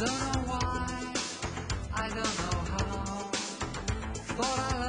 Don't know why, I don't know how, but I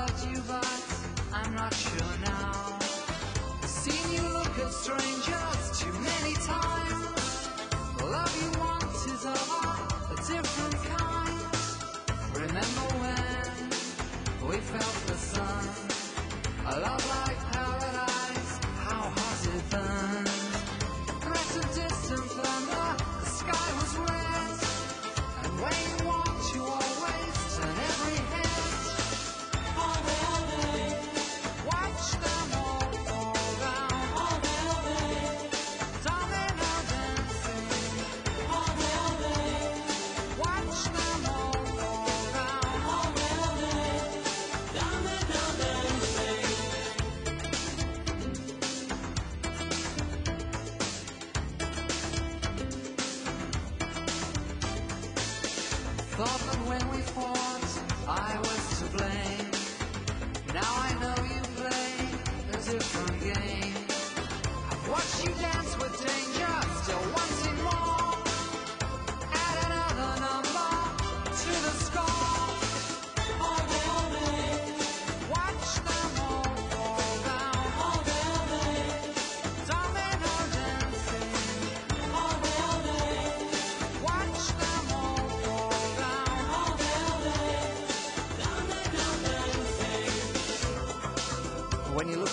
Thought that when we fought, I was to blame.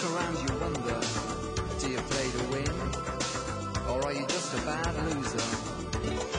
look around you wonder, do you play to win? Or are you just a bad loser?